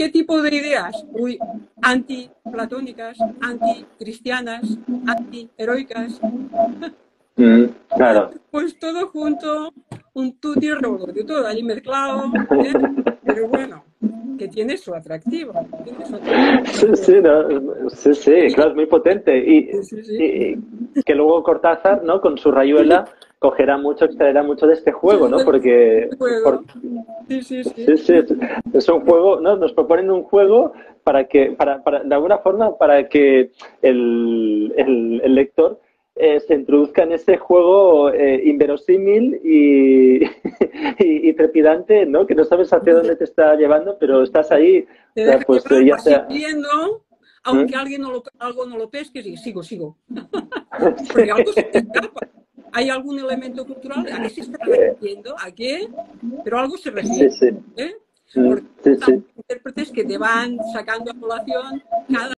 qué tipo de ideas? Uy, anti-platónicas, anti-cristianas, anti-heroicas. Mm, claro. Pues todo junto, un tutti de todo allí mezclado, ¿eh? pero bueno, que tiene su atractivo. Tiene su atractivo. Sí, sí, no, sí, sí, claro, es muy potente. Y, Sí, sí. y que luego Cortázar, ¿no? Con su rayuela cogerá mucho, extraerá mucho de este juego, ¿no? Porque, Sí, sí, sí. sí, sí, es, es un juego, ¿no? Nos proponen un juego para que, para, para, de alguna forma, para que el, el, el lector eh, se introduzca en ese juego eh, inverosímil y, y, y trepidante, ¿no? Que no sabes hacia dónde te está llevando, pero estás ahí, Te o sea, pues llevar, ya sea... siguiendo, aunque alguien no lo, algo no lo pesques, y sigo, sigo. Porque algo se te escapa. Hay algún elemento cultural, ¿a qué se está refiriendo? ¿A qué? Pero algo se Sí, refiere. sí. ¿eh? Mm, Porque Sí, sí. intérpretes que te van sacando a colación cada